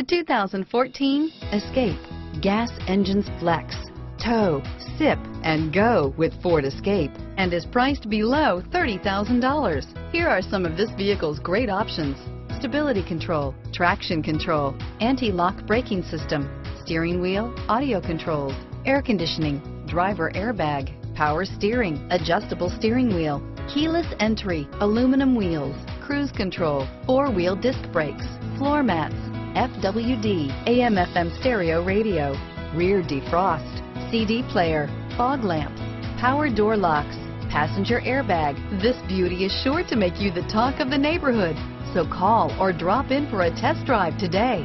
The 2014 Escape. Gas engines flex, tow, sip, and go with Ford Escape and is priced below $30,000. Here are some of this vehicle's great options. Stability control, traction control, anti-lock braking system, steering wheel, audio controls, air conditioning, driver airbag, power steering, adjustable steering wheel, keyless entry, aluminum wheels, cruise control, four-wheel disc brakes, floor mats, FWD, AM FM stereo radio, rear defrost, CD player, fog lamps, power door locks, passenger airbag. This beauty is sure to make you the talk of the neighborhood. So call or drop in for a test drive today.